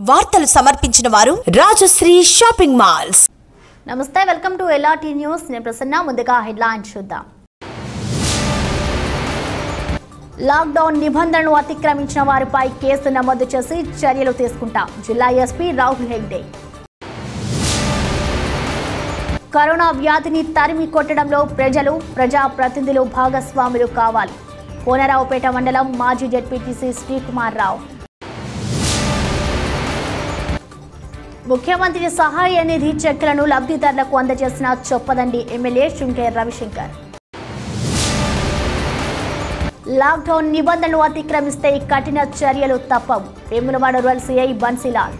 వార్తలు సమర్పించిన వారు రాజశ్రీ షాపింగ్ మాల్స్. నమస్తే వెల్కమ్ టు ఎల్ఆర్టీ న్యూస్. నేను ప్రసన్న ముందుగా హెడ్లైన్ చూద్దాం. లాక్డౌన్ నిబంధనలు అతిక్రమించిన వారిపై కేసు నమోదు చేసి చర్యలు తీసుకుంటాం. జిల్లా ఎస్పీ రాహుల్ హెగ్డే. కరోనా వ్యాధిని తరిమి కొట్టడంలో ప్రజలు ప్రజాప్రతినిధులు భాగస్వాములు కావాలి. కోనరావుపేట మండలం మాజీ జడ్పీటీసీ శ్రీకుమార్ రావు ముఖ్యమంత్రి సహాయ నిధి చెక్లను లబ్ధిదారులకు అందజేసిన చొప్పదండి ఎమ్మెల్యే శృంగేర్ రవిశంకర్. లాక్డౌన్ నిబంధనలు అతిక్రమిస్తే కఠిన చర్యలు తప్పవు. Vemulawada rural CI Bansilal.